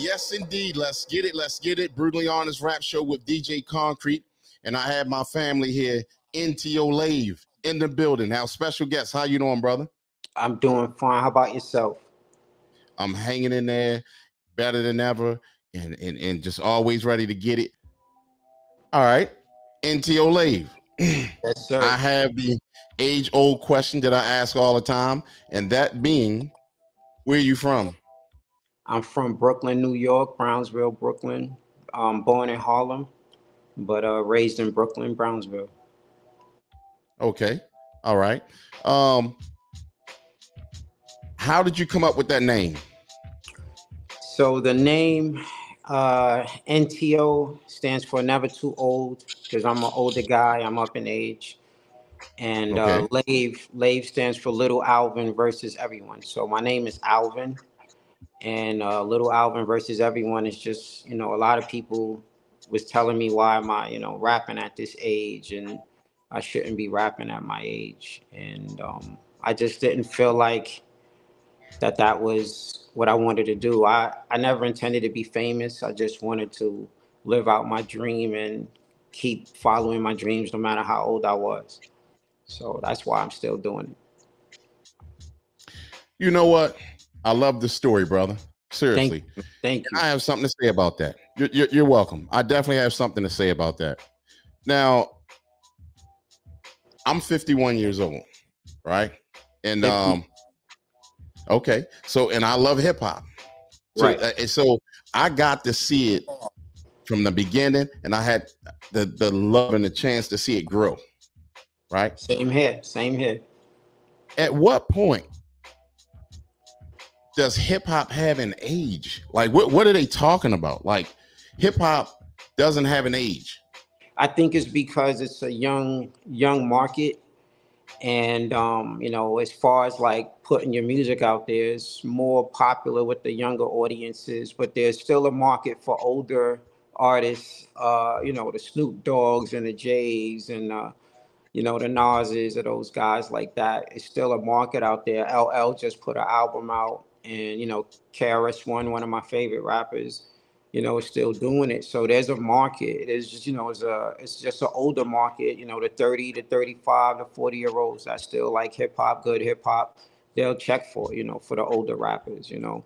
Yes, indeed. Let's get it. Let's get it. Brutally honest rap show with DJ Concrete, and I have my family here. NTO Lave in the building. Now, special guest. How you doing, brother? I'm doing fine. How about yourself? I'm hanging in there, better than ever, and and and just always ready to get it. All right, NTO Lave. Yes, sir. I have the age old question that I ask all the time, and that being, where are you from? I'm from Brooklyn, New York, Brownsville, Brooklyn. Um, born in Harlem, but uh, raised in Brooklyn, Brownsville. Okay, all right. Um, how did you come up with that name? So the name uh, NTO stands for Never Too Old because I'm an older guy. I'm up in age. And uh, Lave, Lave stands for Little Alvin versus everyone. So my name is Alvin, and uh, Little Alvin versus everyone is just you know a lot of people was telling me why am I you know rapping at this age and I shouldn't be rapping at my age, and um, I just didn't feel like that that was what I wanted to do. I I never intended to be famous. I just wanted to live out my dream and keep following my dreams no matter how old I was. So that's why I'm still doing it. You know what? I love the story, brother. Seriously. Thank you. Thank you. I have something to say about that. You're, you're, you're, welcome. I definitely have something to say about that. Now, I'm 51 years old, right? And um, okay, so and I love hip hop, so, right? Uh, so I got to see it from the beginning, and I had the the love and the chance to see it grow right? Same here, same here. At what point does hip hop have an age? Like, what what are they talking about? Like, hip hop doesn't have an age. I think it's because it's a young young market, and um, you know, as far as like putting your music out there, it's more popular with the younger audiences. But there's still a market for older artists. Uh, you know, the Snoop Doggs and the Jays and uh, you know, the Nas's or those guys like that. It's still a market out there. LL just put an album out, and you know, KRS One, one of my favorite rappers, you know, is still doing it. So there's a market. It's just, you know, it's a it's just an older market. You know, the 30 to 35 to 40 year olds that still like hip hop, good hip hop. They'll check for you know for the older rappers. You know,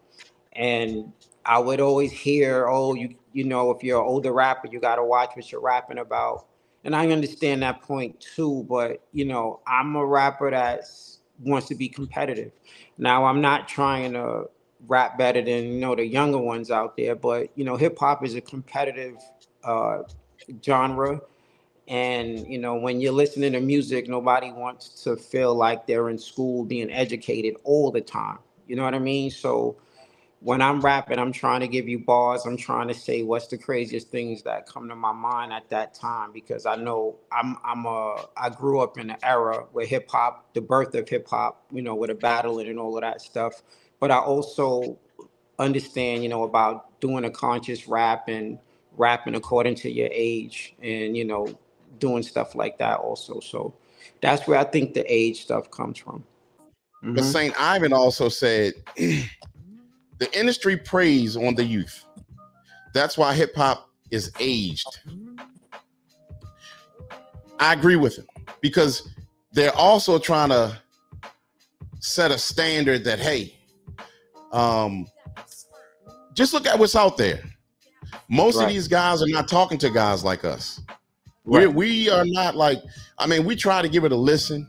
and I would always hear, oh, you you know, if you're an older rapper, you got to watch what you're rapping about and I understand that point too. But you know, I'm a rapper that wants to be competitive. Now, I'm not trying to rap better than you know the younger ones out there, but you know, hip hop is a competitive uh, genre. And you know, when you're listening to music, nobody wants to feel like they're in school being educated all the time. You know what I mean? So when I'm rapping, I'm trying to give you bars. I'm trying to say what's the craziest things that come to my mind at that time because I know I'm I'm a I grew up in an era where hip hop, the birth of hip hop, you know, with a battle and all of that stuff. But I also understand, you know, about doing a conscious rap and rapping according to your age and you know doing stuff like that also. So that's where I think the age stuff comes from. Mm-hmm. But Saint Ivan also said the industry preys on the youth. That's why hip hop is aged. I agree with him because they're also trying to set a standard that hey, um, just look at what's out there. Most right. of these guys are not talking to guys like us. Right. We're, we are not like. I mean, we try to give it a listen,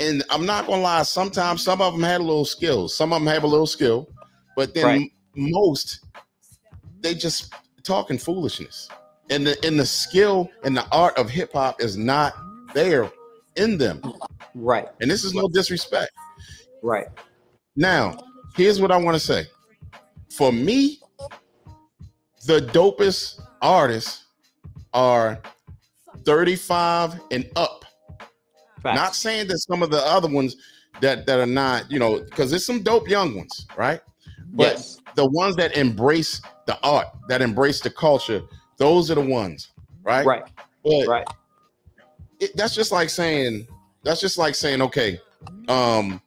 and I'm not gonna lie. Sometimes some of them had a little skill. Some of them have a little skill, but then right. most they just talking foolishness. And the in the skill and the art of hip hop is not there in them. Right. And this is no disrespect. Right. Now, here's what I want to say. For me, the dopest artists are 35 and up. Not saying that some of the other ones that that are not, you know, because there's some dope young ones, right? But yes. the ones that embrace the art, that embrace the culture, those are the ones, right? Right. But right. It, that's just like saying that's just like saying okay, um,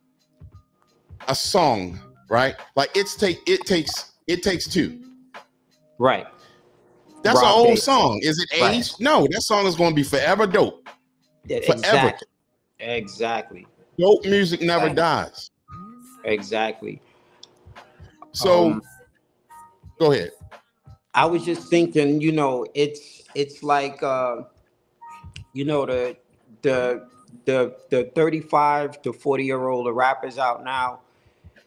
a song, right? Like it's take it takes It takes two. Right. That's Rob an old Davis. song. Is it right. aged? No, that song is going to be forever dope. Yeah, forever. Exactly. exactly. Dope music never exactly. dies. Exactly. So um, go ahead. I was just thinking, you know, it's it's like uh, you know, the the the the 35 to 40 year old rappers out now,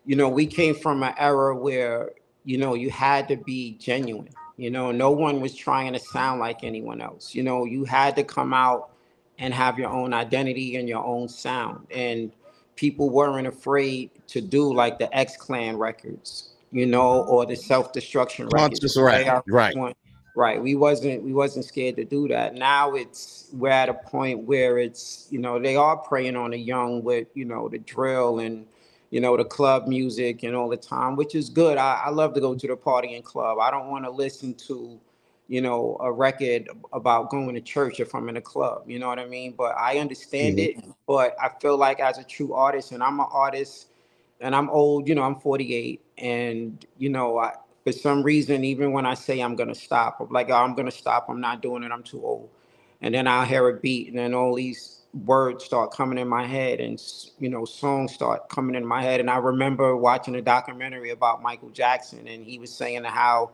you know, we came from an era where, you know, you had to be genuine. You know, no one was trying to sound like anyone else. You know, you had to come out and have your own identity and your own sound. And people weren't afraid to do like the X Clan records, you know, or the self destruction records. Right, right. Right. We wasn't we wasn't scared to do that. Now it's we're at a point where it's, you know, they are preying on the young with, you know, the drill and you know, the club music and all the time, which is good. I, I love to go to the party and club. I don't want to listen to, you know, a record about going to church if I'm in a club. You know what I mean? But I understand mm-hmm. it. But I feel like as a true artist, and I'm an artist, and I'm old. You know, I'm 48, and you know, I, for some reason, even when I say I'm gonna stop, I'm like, oh, I'm gonna stop. I'm not doing it. I'm too old. And then I'll hear a beat, and then all these words start coming in my head and you know songs start coming in my head and i remember watching a documentary about michael jackson and he was saying how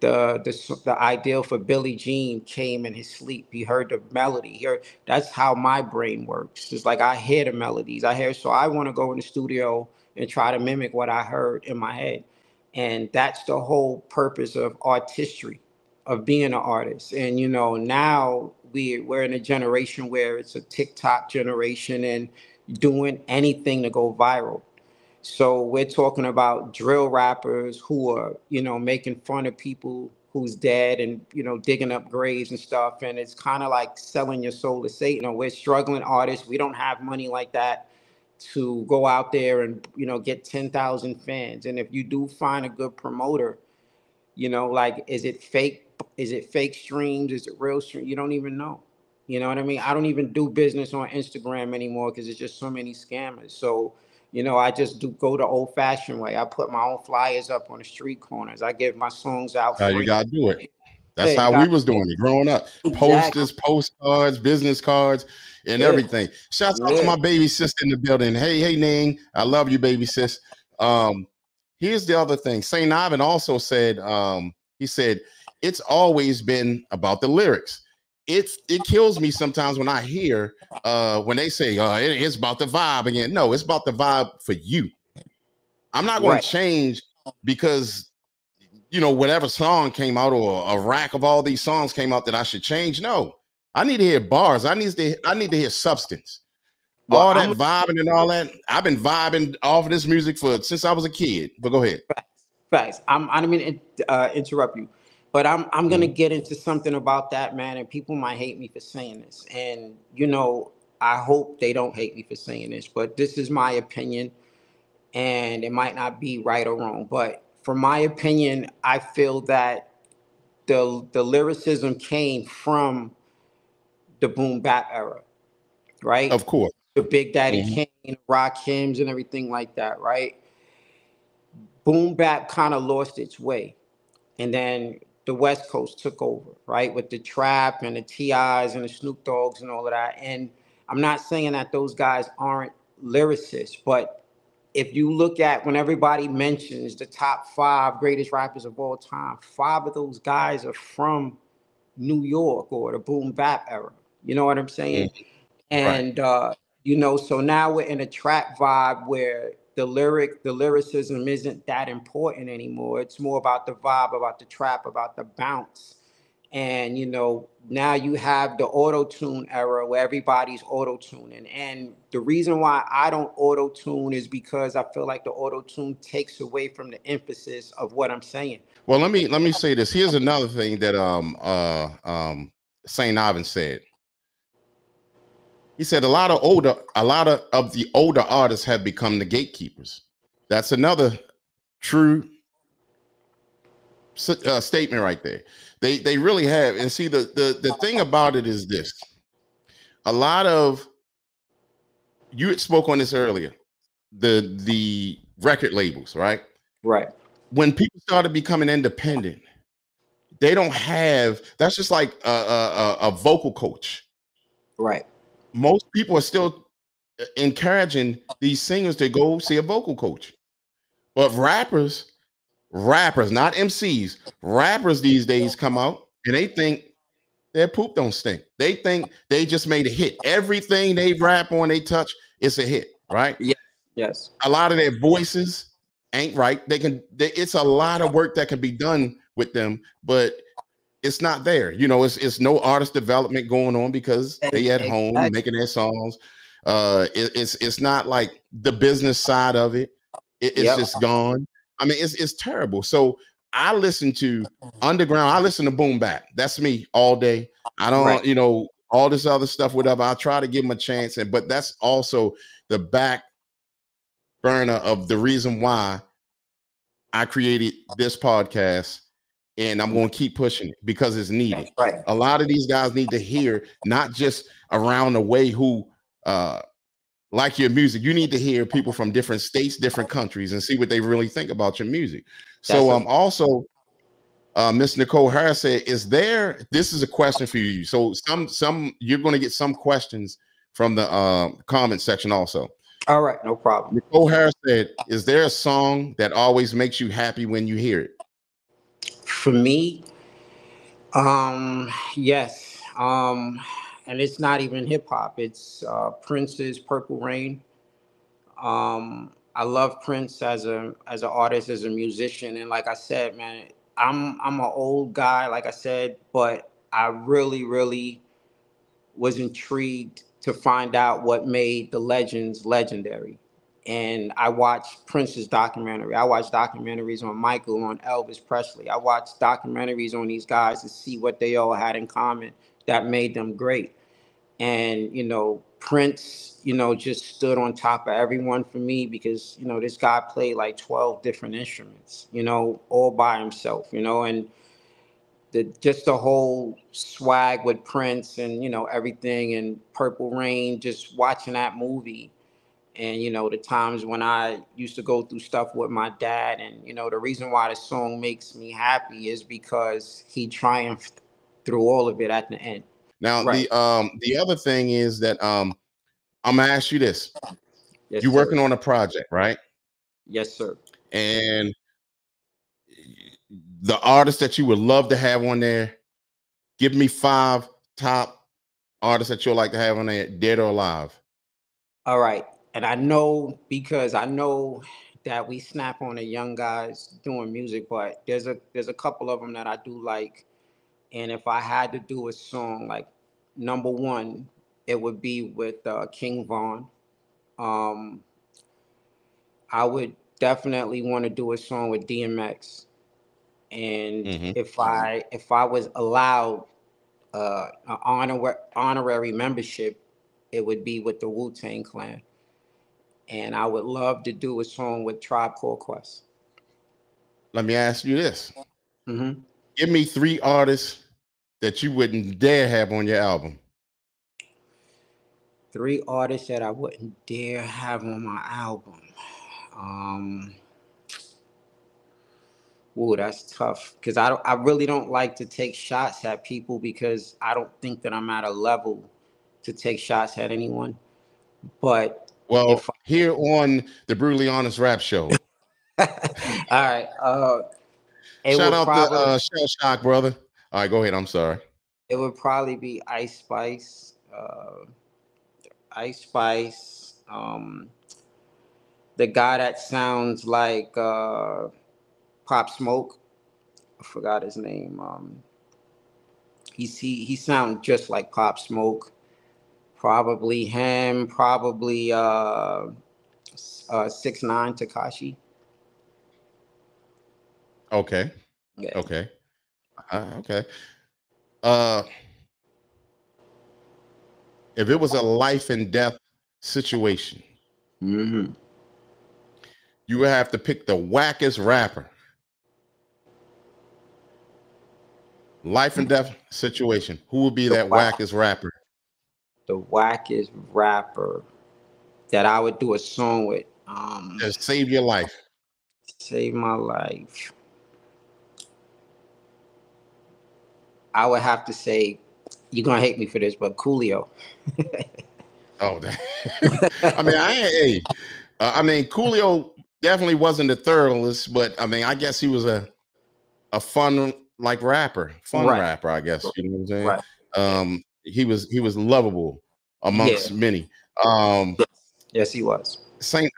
the the, the ideal for billie jean came in his sleep he heard the melody here that's how my brain works it's like i hear the melodies i hear so i want to go in the studio and try to mimic what i heard in my head. And that's the whole purpose of artistry of being an artist. And you know now we we're in a generation where it's a TikTok generation and doing anything to go viral. So we're talking about drill rappers who are, you know, making fun of people who's dead and you know digging up graves and stuff. And it's kind of like selling your soul to satan know, we're struggling artists. We don't have money like that to go out there and you know get 10,000 fans and if you do find a good promoter you know like is it fake is it fake streams? Is it real stream? You don't even know. You know what I mean? I don't even do business on Instagram anymore because it's just so many scammers. So, you know, I just do go the old fashioned way. I put my own flyers up on the street corners. I give my songs out. How you gotta do it. That's how we was doing it growing up. Exactly. Posters, postcards, business cards, and yeah. everything. Shouts out yeah. to my baby sister in the building. Hey, hey, Ning. I love you, baby sis. Um, here's the other thing. St. Ivan also said, um, he said, it's always been about the lyrics. It's it kills me sometimes when I hear uh when they say uh it, it's about the vibe again. No, it's about the vibe for you. I'm not going right. to change because you know whatever song came out or a rack of all these songs came out that I should change. No, I need to hear bars. I need to I need to hear substance. Well, all that I'm, vibing and all that. I've been vibing off of this music for since I was a kid. But go ahead. Facts. Facts. I'm. I don't mean to uh, interrupt you. But I'm I'm gonna mm-hmm. get into something about that, man. And people might hate me for saying this. And you know, I hope they don't hate me for saying this, but this is my opinion, and it might not be right or wrong. But from my opinion, I feel that the the lyricism came from the boom bap era, right? Of course. The Big Daddy mm-hmm. Kane, Rakims, and everything like that, right? Boom bap kind of lost its way. And then the West Coast took over, right? With the trap and the TIs and the Snoop Doggs and all of that. And I'm not saying that those guys aren't lyricists, but if you look at when everybody mentions the top five greatest rappers of all time, five of those guys are from New York or the boom bap era. You know what I'm saying? Mm-hmm. And right. uh, you know, so now we're in a trap vibe where the lyric, the lyricism isn't that important anymore. It's more about the vibe, about the trap, about the bounce. And you know, now you have the auto tune era where everybody's auto tuning. And the reason why I don't auto tune is because I feel like the auto tune takes away from the emphasis of what I'm saying. Well, let me let me say this. Here's another thing that um uh um Saint Ivan said. He said a lot of older, a lot of, of the older artists have become the gatekeepers. That's another true uh, statement right there. They they really have. And see, the the the thing about it is this: a lot of you spoke on this earlier. The the record labels, right? Right. when people started becoming independent, they don't have that's just like a, a, a vocal coach. Right. Most people are still uh, encouraging these singers to go see a vocal coach. But rappers, rappers, not MCs, rappers these days come out and they think their poop don't stink. They think they just made a hit. Everything they rap on, they touch, it's a hit, right? Yeah. Yes. A lot of their voices ain't right. They can. They, it's a lot of work that can be done with them, but it's not there. You know, it's it's no artist development going on because they at home making their songs. Uh, it, it's it's not like the business side of it. it it's yep. just gone. I mean, it's it's terrible. So I listen to underground. I listen to boom bap. That's me all day. I don't, right. you know, all this other stuff, whatever. I try to give them a chance, and but that's also the back burner of the reason why I created this podcast and I'm going to keep pushing it because it's needed. Right. A lot of these guys need to hear not just around the way who uh like your music. You need to hear people from different states, different countries, and see what they really think about your music. That's so um also uh Miss Nicole Harris said, is there this is a question for you. So some some you're going to get some questions from the uh, comment section also. All right, no problem. Nicole Harris said, Is there a song that always makes you happy when you hear it? For me, um, yes. Um, and it's not even hip hop, it's uh, Prince's Purple Rain. Um, I love Prince as a as an artist, as a musician, and like I said, man, I'm I'm an old guy, like I said, but I really, really was intrigued to find out what made the legends legendary. And I watched Prince's documentary. I watched documentaries on Michael, on Elvis Presley. I watched documentaries on these guys to see what they all had in common that made them great. And, you know, Prince, you know, just stood on top of everyone for me because, you know, this guy played like 12 different instruments, you know, all by himself, you know, and the just the whole swag with Prince and you know everything and Purple Rain, just watching that movie, and you know the times when I used to go through stuff with my dad, and you know the reason why the song makes me happy is because he triumphed through all of it at the end. Now right. the um the other thing is that um I'm gonna ask you this: yes, you're sir. working on a project, right? Yes, sir. And the artists that you would love to have on there. Give me five top artists that you'd like to have on there, dead or alive. All right. And I know because I know that we snap on the young guys doing music, but there's a there's a couple of them that I do like. And if I had to do a song, like number one, it would be with uh, King Von. Um, I would definitely want to do a song with DMX and mm-hmm. if I if I was allowed uh, an honor, honorary membership, it would be with the Wu Tang Clan, and I would love to do a song with Tribe Called Quest. Let me ask you this: mm-hmm. Give me three artists that you wouldn't dare have on your album. Three artists that I wouldn't dare have on my album. Um, Ooh, that's tough because I don't, I really don't like to take shots at people because I don't think that I'm at a level to take shots at anyone. But well, I, here on the Brutally Honest Rap Show. all right. Uh, Shout out probably, to uh, Shell Shock, brother. All right, go ahead. I'm sorry. It would probably be Ice Spice. Uh, Ice Spice. Um, the guy that sounds like. Uh, Pop Smoke. I forgot his name. Um, he's he he sounds just like Pop Smoke. Probably him. Probably uh, uh six nine Tekashi. Okay. Yeah. Okay. Uh, okay. Uh, if it was a life and death situation, mm-hmm. you would have to pick the wackest rapper Life and death situation. Who would be the that whack- wackest rapper? The wackest rapper that I would do a song with. Um Just save your life. Save my life. I would have to say, you're gonna hate me for this, but Coolio. oh, I mean, I hey, uh, I mean, Coolio definitely wasn't the thoroughest, but I mean, I guess he was a a fun like rapper, fun right. rapper, I guess. You know what I'm saying? Right. Um, he was he was lovable amongst yeah. many. Um, yes, he was. Saint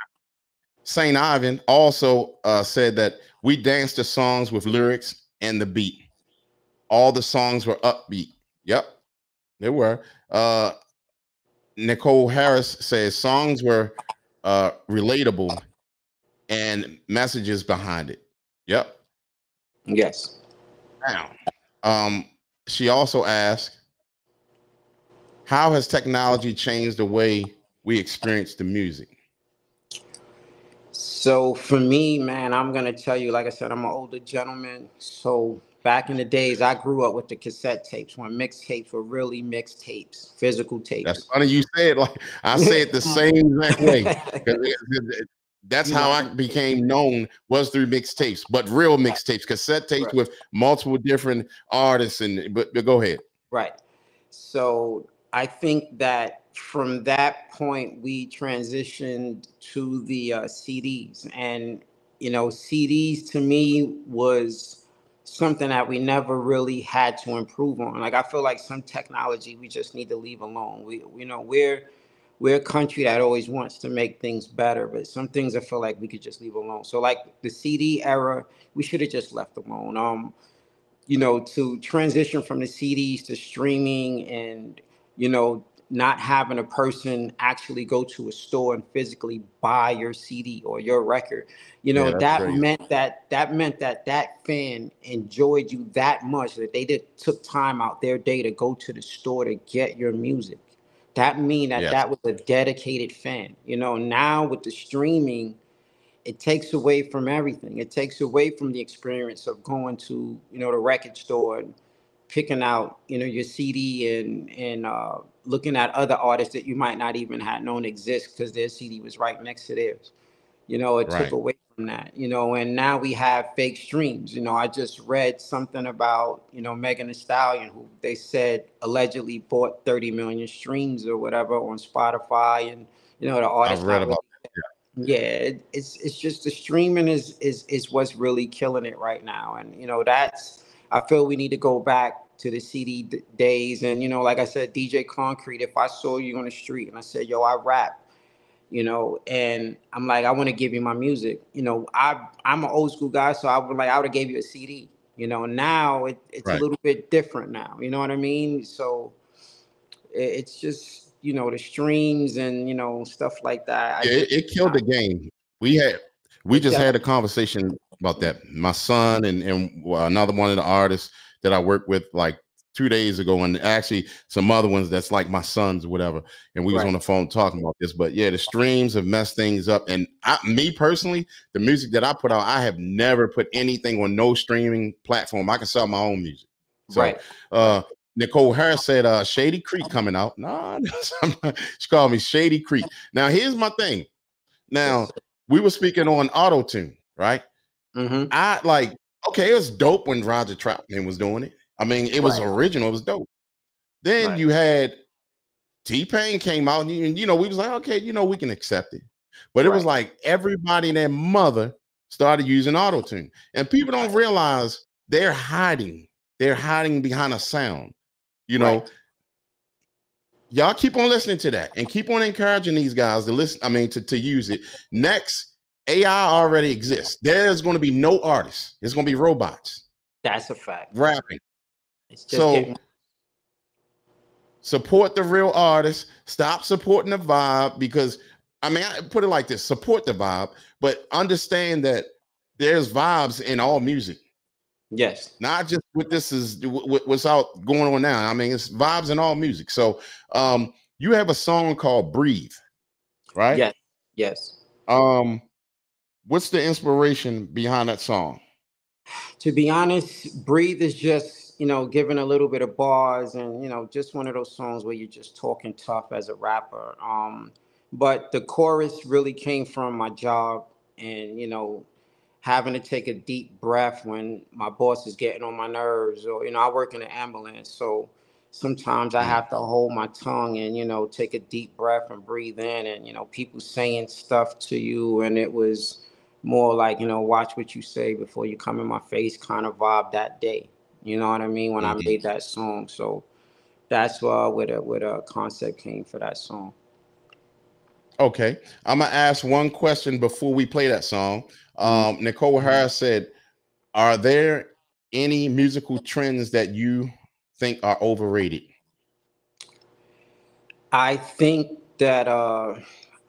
Saint Ivan also uh, said that we danced to songs with lyrics and the beat. All the songs were upbeat. Yep, they were. Uh, Nicole Harris says songs were uh, relatable and messages behind it. Yep. Yes. Now, um, she also asked, "How has technology changed the way we experience the music?" So for me, man, I'm gonna tell you, like I said, I'm an older gentleman. So back in the days, I grew up with the cassette tapes when mixtapes were really mixtapes, physical tapes. That's funny you say it like I say it the same exact way. That's how I became known was through mixtapes, but real mixtapes, cassette tapes right. with multiple different artists. And but, but go ahead. Right. So I think that from that point we transitioned to the uh, CDs, and you know, CDs to me was something that we never really had to improve on. Like I feel like some technology we just need to leave alone. We, you know, we're we're a country that always wants to make things better, but some things I feel like we could just leave alone. So like the CD era, we should have just left alone. Um, you know, to transition from the CDs to streaming and you know not having a person actually go to a store and physically buy your CD or your record. You know, yeah, that meant that that meant that that fan enjoyed you that much that they did took time out their day to go to the store to get your music. That mean that yeah. that was a dedicated fan. You know, now with the streaming, it takes away from everything. It takes away from the experience of going to, you know, the record store and picking out, you know, your CD and and uh, looking at other artists that you might not even have known exist because their CD was right next to theirs. You know, it right. took away from that. You know, and now we have fake streams. You know, I just read something about you know Megan Thee Stallion, who they said allegedly bought 30 million streams or whatever on Spotify, and you know the artist. I've read about. Yeah, it, it's it's just the streaming is is is what's really killing it right now, and you know that's I feel we need to go back to the CD d- days. And, you know, like I said, DJ Concrete, if I saw you on the street and I said, yo, I rap, you know, and I'm like, I want to give you my music. You know, I I'm an old school guy, so I would like I would have gave you a CD. You know, now it, it's right. a little bit different now. You know what I mean? So it, it's just you know the streams and you know stuff like that. Yeah, it, it, killed the game. We had we just had a conversation about that. My son and and another one of the artists that I worked with like two days ago, and actually some other ones that's like my sons or whatever. And we right. was on the phone talking about this. But yeah, the streams have messed things up. And I, me personally, the music that I put out, I have never put anything on no streaming platform. I can sell my own music. So, right. uh Nicole Harris said uh Shady Creek coming out. Nah, she called me Shady Creek. Now here's my thing. Now we were speaking on auto tune, right? Mm-hmm. I like okay, it was dope when Roger Troutman was doing it. I mean, it was right. original, it was dope. Then right. you had T Pain came out, and you, you, know, we was like, okay, you know, we can accept it. But it right. was like everybody and their mother started using auto tune, and people don't realize they're hiding. They're hiding behind a sound. You know, y'all keep on listening to that and keep on encouraging these guys to listen. I mean, to, to use it. Next, AI already exists. There's going to be no artists. It's going to be robots. That's a fact. Rapping. so getting- support the real artists. Stop supporting the vibe because I mean, I put it like this: support the vibe, but understand that there's vibes in all music. Yes. Not just what this is what's out going on now. I mean, it's vibes in all music. So um you have a song called Breathe, right? Yes. Yes. Um What's the inspiration behind that song? To be honest, Breathe is just, you know, giving a little bit of bars and, you know, just one of those songs where you're just talking tough as a rapper. Um, but the chorus really came from my job and, you know, having to take a deep breath when my boss is getting on my nerves or you know i work in an ambulance so sometimes i have to hold my tongue and you know take a deep breath and breathe in and you know people saying stuff to you and it was more like you know watch what you say before you come in my face kind of vibe that day. You know what i mean? When mm-hmm. i made that song. So that's uh, where the where the concept came for that song. Okay. I'm gonna ask one question before we play that song. Um, Nicole Harris said, "Are there any musical trends that you think are overrated?" I think that uh,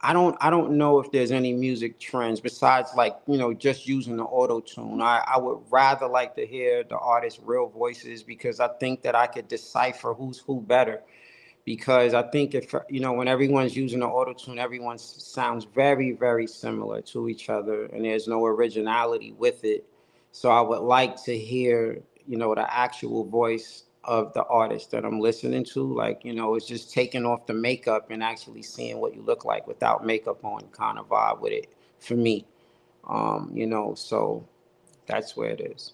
I don't I don't know if there's any music trends besides like you know just using the auto tune. I, I would rather like to hear the artist's real voices because I think that I could decipher who's who better because I think if you know when everyone's using the auto tune, everyone sounds very very similar to each other, and there's no originality with it. So I would like to hear you know the actual voice of the artist that I'm listening to. Like you know, it's just taking off the makeup and actually seeing what you look like without makeup on, kind of vibe with it for me. Um, you know, so that's where it is.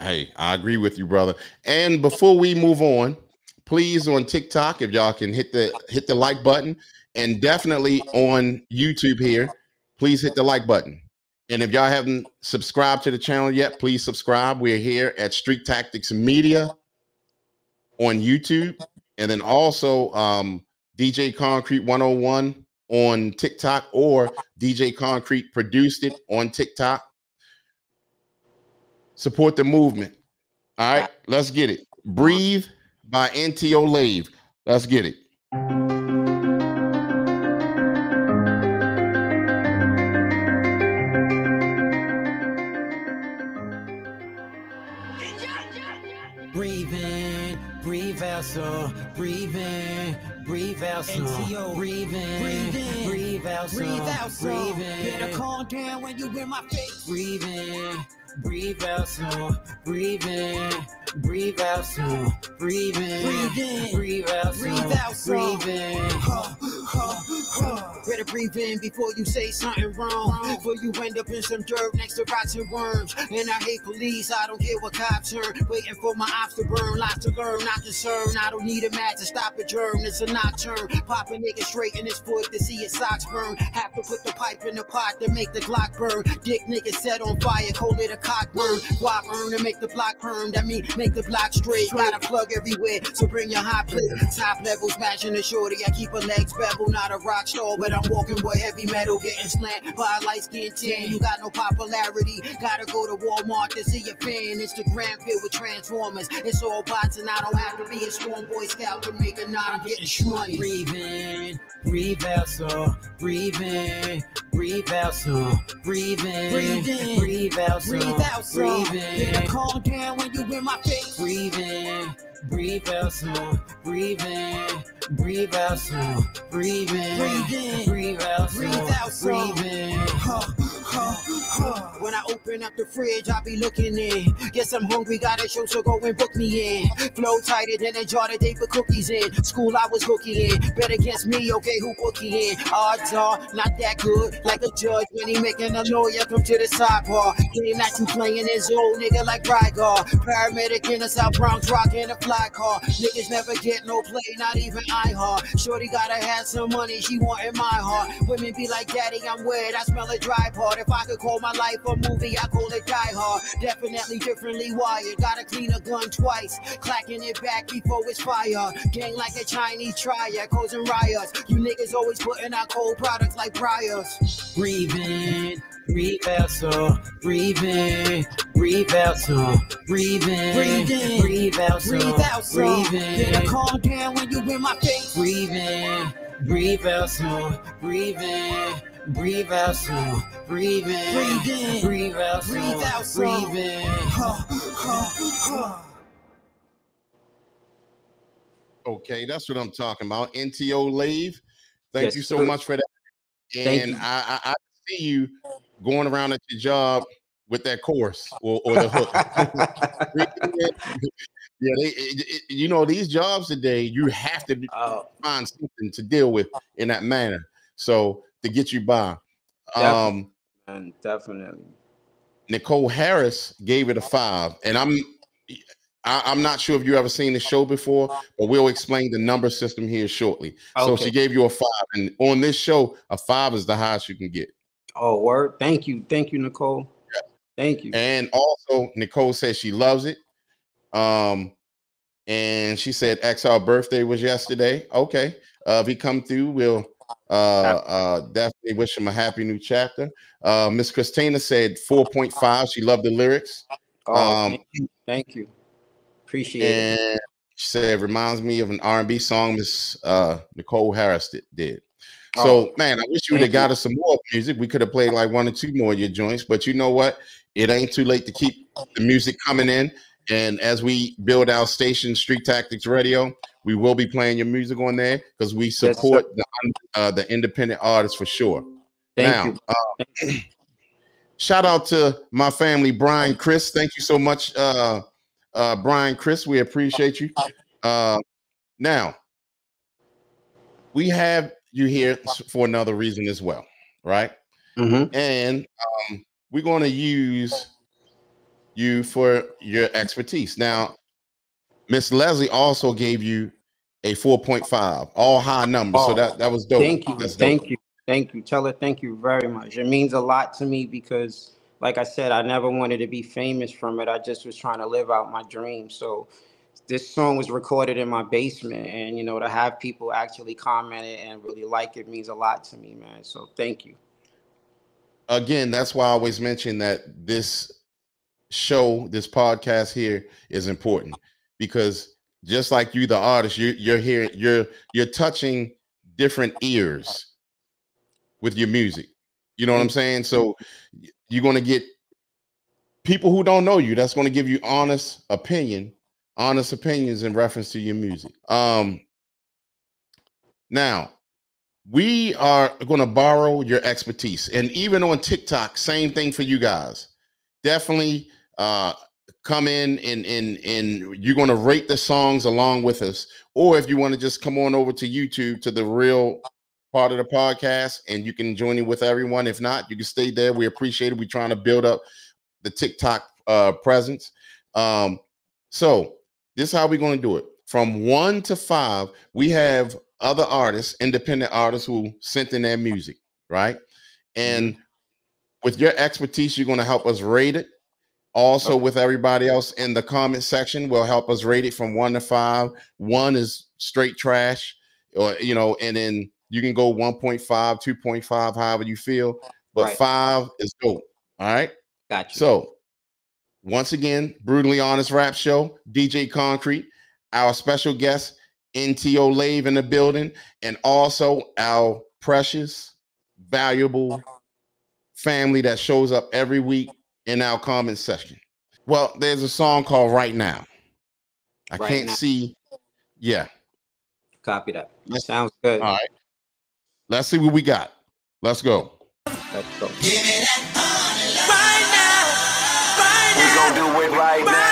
Hey, I agree with you, brother. And before we move on, please on TikTok if y'all can hit the hit the like button and definitely on YouTube here, please hit the like button. And if y'all haven't subscribed to the channel yet, please subscribe. We're here at Street Tactics Media on YouTube and then also um, DJ Concrete 101 on TikTok or DJ Concrete produced it on TikTok. Support the movement. All right, let's get it. Breathe by NTO Lave. Let's get it. Some, breathe in, breathe out some, breathe in, breathe in, breathe out some, breathe out some. Breathe in. Better calm down when you in my face. Breathe in, breathe out some, breathe in. Breathe out slow. Breathe in. Breathe in. Breathe out slow. Breathe out. Breathe in. Better breathe in before you say something wrong. Before you end up in some dirt next to and worms. And I hate police. I don't care what cops turn. Waiting for my ops to burn. Lots to learn, not to serve. I don't need a mat to stop a germ. It's a nocturne. Pop a nigga straight in his foot to see his socks burn. Have to put the pipe in the pot to make the Glock burn. Dick nigga set on fire. Call it a cock burn. Why burn to make the block burn? That mean make the block straight. Got a plug everywhere, so bring your hot plate. Top level smashing the shorty. I keep her legs bevel, not a rock star, but I'm walking with heavy metal, getting slant by light skin tan. You got no popularity, gotta go to Walmart to see your fan. Instagram filled with transformers. It's all bots, and I don't have to be a strong boy scout to make a knot. I'm getting shmoney. Breathe in, breathe out, so breathe in, breathe out, so breathe in, breathe in, breathe out, so breathe out, so breathe in. Better calm down when you in my face. Breathe in, breathe out slow, breathe in, breathe out slow, breathe in, breathe in, breathe out slow, breathe out slow, breathe in. Huh. When I open up the fridge, I be looking in. Guess I'm hungry, got a show, so go and book me in. Flow tighter than a jar that they cookies in. School I was hooky in. Bet against me, okay, who bookie in? Odds are not that good, like a judge when he making a lawyer come to the sidebar. Game that you playing is old nigga like Rygar. Paramedic in the South Bronx, rocking a fly car. Niggas never get no play, not even I heart. Shorty gotta have some money, she wantin' my heart. Women be like, Daddy, I'm wet, I smell a dry part. If I could call my life a movie, I call it Die Hard. Definitely differently wired, gotta clean a gun twice. Clacking it back before it's fire. Gang like a Chinese triad, causing riots. You niggas always putting out cold products like Briars. Breathe in. Breathe out so, breathe in, breathe out so, breathe in, breathe in, breathe out so, breathe out so, breathe in. Better calm down when you in my face. Breathe in, breathe out so, breathe in. Breathe out slow. Breathe in. Breathe in. Breathe out slow. Breathe out slow. Breathe in. Huh, huh, huh. Okay, that's what I'm talking about. NTO Lave. Thank yes, you so much for that. And I, I, I see you going around at your job with that course or, or the hook. yeah, they, it, you know, these jobs today, you have to uh, find something to deal with in that manner. So to get you by. Um, and definitely. Nicole Harris gave it a five, and I'm I, am not sure if you ever seen the show before, but we'll explain the number system here shortly. Okay. So she gave you a five, and on this show, a five is the highest you can get. Oh, word! Thank you, thank you, Nicole. Yeah. Thank you. And also, Nicole says she loves it. Um, and she said XR birthday was yesterday. Okay, uh, if he come through, we'll uh, uh, definitely wish him a happy new chapter. Uh, Miss Christina said 4.5. She loved the lyrics. Oh, um, thank you. Thank you. Appreciate it. She said reminds me of an R&B song Miss uh, Nicole Harris did. Oh, so man, I wish you would have got us some more music. We could have played like one or two more of your joints, but you know what? It ain't too late to keep the music coming in. And as we build our station, Street Tactics Radio, we will be playing your music on there because we support yes, the uh, the independent artists for sure. Thank now, you. Uh, shout out to my family, Brian, Chris. Thank you so much, uh, uh, Brian, Chris. We appreciate you. Uh, now, we have you here for another reason as well, right? Mm-hmm. And um, we're going to use you for your expertise. Now, Miss Leslie also gave you a 4.5, all high numbers. Oh, so that, that was dope. Thank you. That's thank dope. you. Thank you. Tell her thank you very much. It means a lot to me because, like I said, I never wanted to be famous from it. I just was trying to live out my dream. So this song was recorded in my basement and you know to have people actually comment it and really like it means a lot to me man so thank you again that's why i always mention that this show this podcast here is important because just like you the artist you, you're here you're you're touching different ears with your music you know what i'm saying so you're going to get people who don't know you that's going to give you honest opinion honest opinions in reference to your music. Um, now, we are going to borrow your expertise, and even on TikTok, same thing for you guys. Definitely uh, come in and and and you're going to rate the songs along with us, or if you want to just come on over to YouTube to the real part of the podcast, and you can join in with everyone. If not, you can stay there. We appreciate it. We're trying to build up the TikTok uh, presence. Um, so this is how we're going to do it. From one to five, we have other artists, independent artists who sent in their music, right? And mm-hmm. with your expertise, you're going to help us rate it. Also, okay. with everybody else in the comment section, will help us rate it from one to five. One is straight trash, or you know, and then you can go 1.5, 2.5, however you feel. But right. five is dope. All right. Gotcha. So once again, brutally honest rap show, DJ Concrete, our special guest, NTO Lave in the building, and also our precious, valuable family that shows up every week in our comment section. Well, there's a song called Right Now. I right can't now. see. Yeah. Copy that. That sounds good. All right. Let's see what we got. Let's go. Let's go gon' do it right now.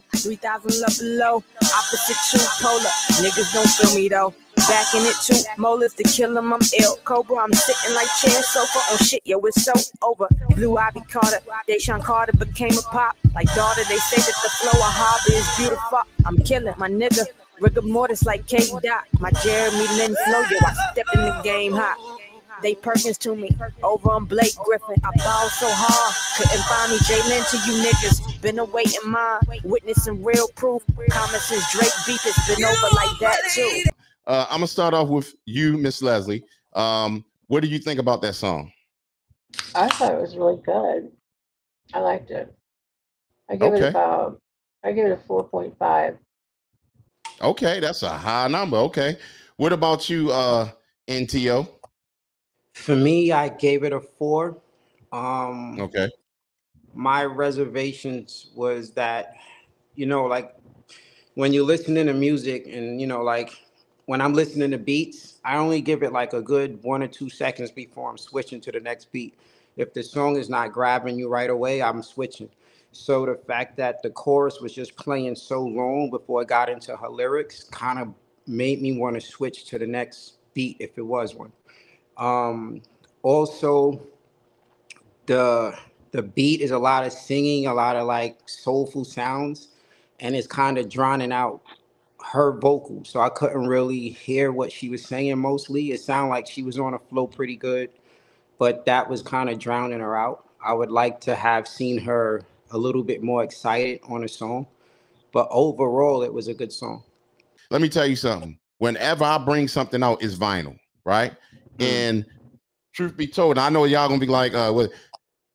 Cold, 3000 love below. Opposite true polar. Niggas don't feel me though. Back in it too, molars to kill him, I'm ill. Cobra, I'm sitting like chair sofa on shit, yo, it's so over. Blue Ivy Carter, Deshaun Carter became a pop. Like daughter, they say that the flow of hobby is beautiful. I'm killing my nigga. Rigor mortis like K. Dot. My Jeremy Lin flow, yo, I step in the game hot. They Perkins to me over on Blake Griffin. I balled so hard, couldn't find me. Jalen to you niggas. Been awaiting mine, witnessing real proof. Comments since Drake beef, it's been over like that too. Uh, I'm gonna start off with you, Miss Leslie. Um, what do you think about that song? I thought it was really good. I liked it. I give okay. it about. I give it a four point five. Okay, that's a high number. Okay, what about you, uh, NTO? For me, I gave it a four. Um, okay. My reservations was that, you know, like when you're listening to music and, you know, like when I'm listening to beats, I only give it like a good one or two seconds before I'm switching to the next beat. If the song is not grabbing you right away, I'm switching. So the fact that the chorus was just playing so long before it got into her lyrics kind of made me want to switch to the next beat if it was one. Um, also, the the beat is a lot of singing, a lot of like soulful sounds, and it's kind of drowning out her vocal. So I couldn't really hear what she was saying mostly. It sounded like she was on a flow pretty good, but that was kind of drowning her out. I would like to have seen her a little bit more excited on a song, but overall, it was a good song. Let me tell you something. Whenever I bring something out, it's vinyl, right? Mm. And truth be told, I know y'all gonna be like, uh, well,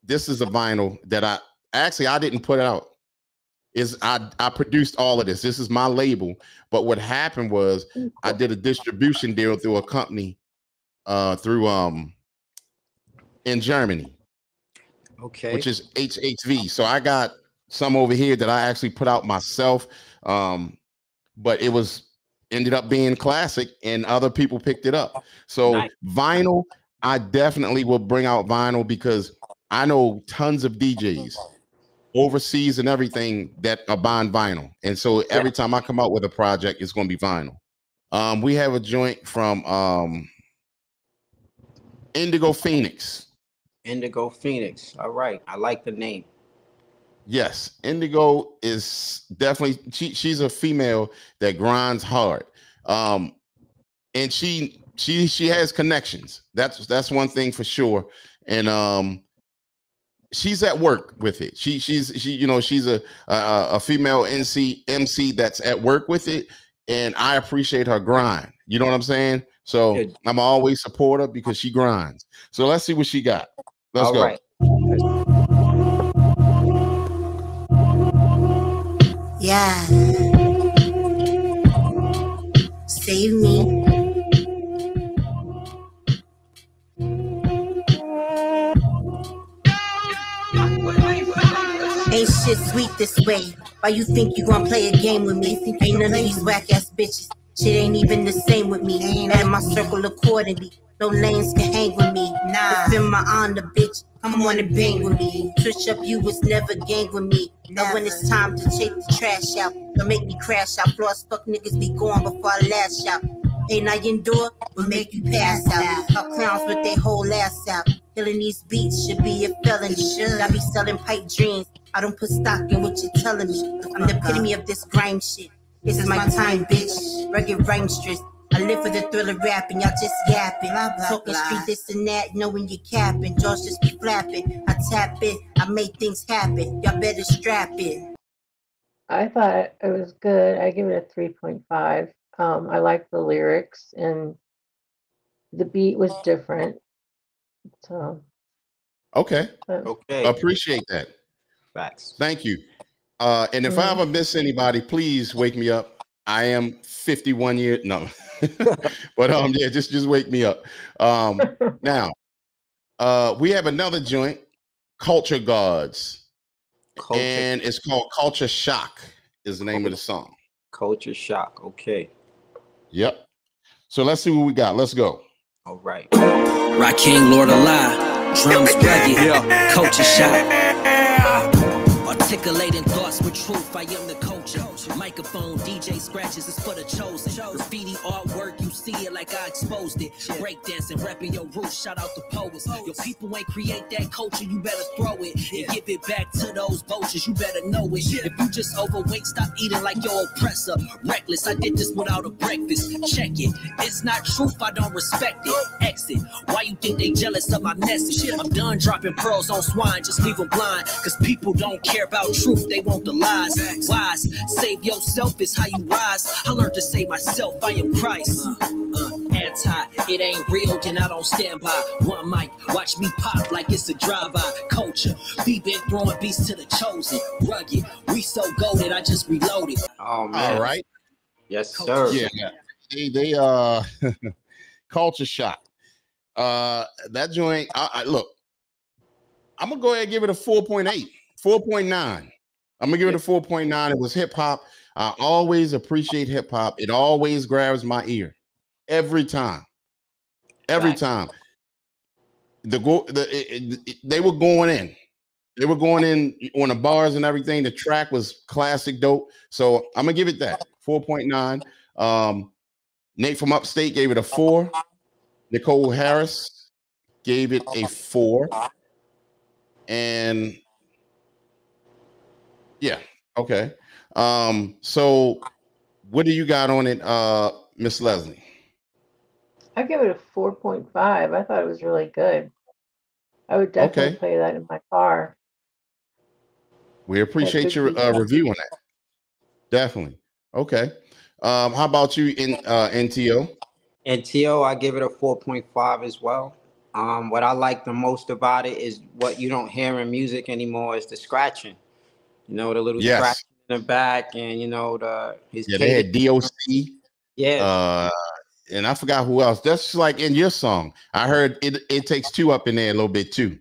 this is a vinyl that I actually I didn't put out. Is I I produced all of this. This is my label. But what happened was I did a distribution deal through a company uh through um in Germany. Okay. Which is HHV. So I got some over here that I actually put out myself. Um, but it was ended up being classic and other people picked it up. So nice. vinyl, I definitely will bring out vinyl because I know tons of DJs overseas and everything that are buying vinyl. And so every time I come out with a project, it's going to be vinyl. Um, we have a joint from um, Indigo Phoenix. Indigo Phoenix. All right. I like the name. Yes, Indigo is definitely she, she's a female that grinds hard. Um and she she she has connections. That's that's one thing for sure. And um she's at work with it. She she's she you know she's a a, a female NC MC that's at work with it and I appreciate her grind. You know what I'm saying? So Good. I'm always support her because she grinds. So let's see what she got. Let's All go. Right. Yeah. Save me. Ain't shit sweet this way. Why you think you gonna play a game with me? Ain't none of these whack ass bitches. Shit ain't even the same with me. Add my circle accordingly. No lanes can hang with me. Nah. Defend my honor, bitch. I'm on the bang with me. Switch up, you was never gang with me. Know when it's time to take the trash out. Don't make me crash out. Floss fuck niggas be gone before I last out. Ain't I endure will make you pass out. How clowns with their whole ass out. Killing these beats should be a felony. Should I be selling pipe dreams? I don't put stock in what you're telling me. I'm the epitome of this grime shit. This is my time, bitch. Rugged rhymstress. I live for the thrill of rapping, y'all just yapping. Blah, blah, Talking blah. street this and that, knowing you capping. Jaws just be flapping. I tap it, I make things happen. Y'all better strap it. I thought it was good. I give it a 3.5. Um, I like the lyrics and the beat was different. So okay. But, okay. Appreciate that. Facts. Thank you. Uh, and if mm-hmm. I ever miss anybody, please wake me up. I am 51 years no, but um, yeah, just just wake me up. Um, now, uh, we have another joint, Culture Gods, Culture. and it's called Culture Shock. Is the name of the song. Culture Shock. Okay. Yep. So let's see what we got. Let's go. All right. Rock King, Lord Alive, drums rugged, yeah. Culture Shock. Articulating thoughts with truth. I am the culture. Microphone, DJ scratches is for the chosen. Graffiti artwork, you see it like I exposed it. Breakdancing, rapping your roots. Shout out the poets. Your people ain't create that culture, you better throw it and give it back to those vultures. You better know it. If you just overweight, stop eating like your oppressor. Reckless, I did this without a breakfast. Check it. It's not truth, I don't respect it. Exit. Why you think they jealous of my message? I'm done dropping pearls on swine, just leave them blind. Cause people don't care about truth, they want the lies. Wise, save yourself is how you rise. I learned to save myself, I am Christ. Uh, uh, anti, it ain't real, then I don't stand by. One mic, watch me pop like it's a drive-by. Culture, we been throwing beats to the chosen. Rugged, we so goaded, I just reloaded. Oh man. All right. Yes, sir. Yeah. They, they uh Culture Shock. Uh, that joint. I, I look. I'm gonna go ahead and give it a 4.8, 4.9. I'm gonna give it a 4.9. It was hip hop. I always appreciate hip hop. It always grabs my ear every time. Every Right. time. The go the it- it- they were going in. They were going in on the bars and everything. The track was classic dope. So I'm gonna give it that 4.9. Um, Nate from Upstate gave it a four. Nicole Harris gave it a four. And yeah, okay. Um, so what do you got on it, uh, Miss Leslie? I give it a four point five. I thought it was really good. I would definitely Okay. play that in my car. We appreciate your uh, review on that. Definitely. Okay. Um, how about you in uh NTO? And TO, I give it a 4.5 as well. Um, what I like the most about it is what you don't hear in music anymore is the scratching. You know, the little Yes. in the back and you know the his Yeah, they had. DOC. yeah, Uh and I forgot who else. That's like in your song. I heard it it takes two up in there a little bit too.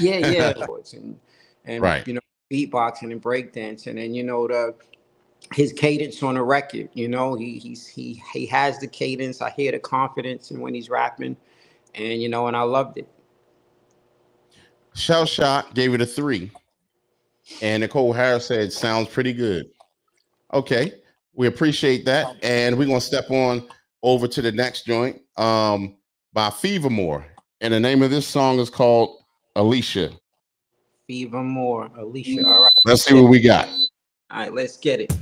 yeah, yeah. and and Right. you know, beatboxing and breakdancing and you know the his cadence on the record, you know, he he's he he has the cadence. I hear the confidence and when he's rapping, and you know, and I loved it. Shell Shot gave it a three. And Nicole Harris said sounds pretty good. Okay. We appreciate that. And we're gonna step on over to the next joint um by Fevermore. And the name of this song is called Alicia. Fevermore, Alicia. All right. Let's see what we got. All right, let's get it.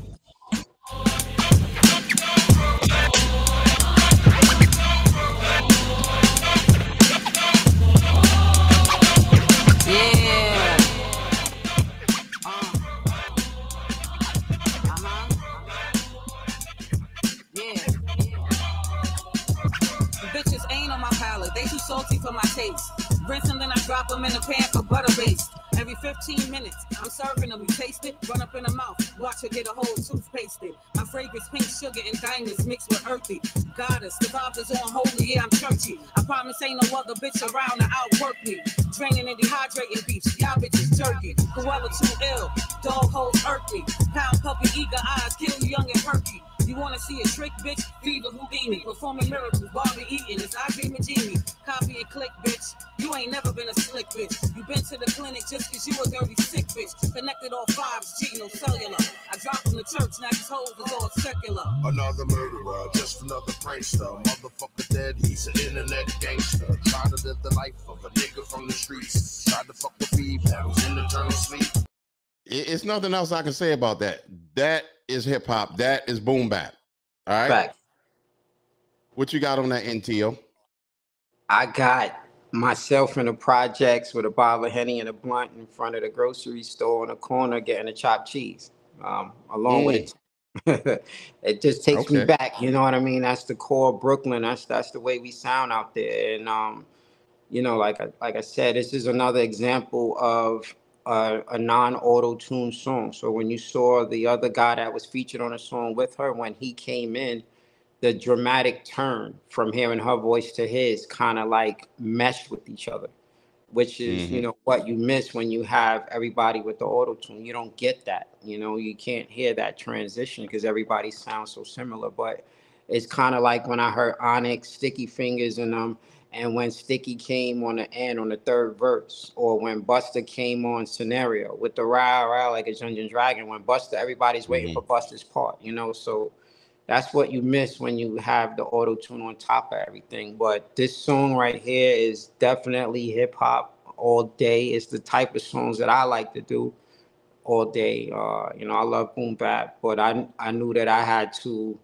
Salty for my taste. Rinse them, then I drop them in a pan for butter base. Every 15 minutes, I'm serving them. You taste it, run up in the mouth, watch her get a whole tooth pasted. My fragrance, pink sugar and diamonds mixed with earthy. Goddess, the vibes is on holy, yeah, I'm churchy. I promise ain't no other bitch around to outwork me. Draining and dehydrating beats, y'all bitches jerky. Cruella too ill, dog irk me. Pound puppy, eager eyes, kill you young and perky. You wanna see a trick, bitch? Fever Houdini, performing miracles, Barbie eating. It's I dream of Genie. Copy and click, bitch. You ain't never been a slick bitch. You been to the clinic just cause you a dirty sick bitch. Connected all fives, G, no cellular. I dropped from the church, now these hoes is all secular. Another murderer, just another prankster. Motherfucker dead, he's an internet gangster. Try to live the life of a nigga from the streets. Tried to fuck with females in eternal sleep. It- It's nothing else I can say about that. That is hip hop. That is boom bap. All right. What you got on that NTO? I got myself in the projects with a bottle of Henny and a blunt in front of the grocery store in the corner getting a chopped cheese. Um, along with it. it just takes me Mm. Back, you know what I mean? That's the core of Brooklyn. That's that's the way we sound out there. And um, you know, like I like I said, this is another example of uh, a non-auto tune song. So when you saw the other guy that was featured on a song with her, when he came in, the dramatic turn from hearing her voice to his kind of like meshed with each other, which is you Mhm. know what you miss when you have everybody with the auto tune. You don't get that, you know, you can't hear that transition because everybody sounds so similar. But it's kind of like when I heard Onyx, Sticky Fingaz, and um, and when Sticky came on the end on the third verse, or when Busta came on Scenario with the rah rah like a Dungeon Dragon. When Busta, everybody's waiting Mhm. for Busta's part, you know, so that's what you miss when you have the auto tune on top of everything. But this song right here is definitely hip hop all day. It's the type of songs that I like to do all day. Uh, you know, I love boom bap, but I I knew that I had to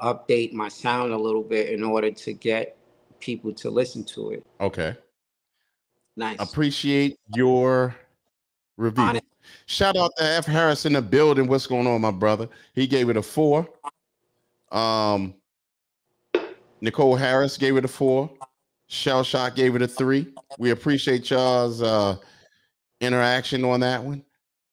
update my sound a little bit in order to get people to listen to it. Okay. Nice. Appreciate your review. Honest. Shout out to F Harris in the building. What's going on, my brother? He gave it a four. Um, Nicole Harris gave it a four. Shell Shock gave it a three. We appreciate y'all's uh, interaction on that one.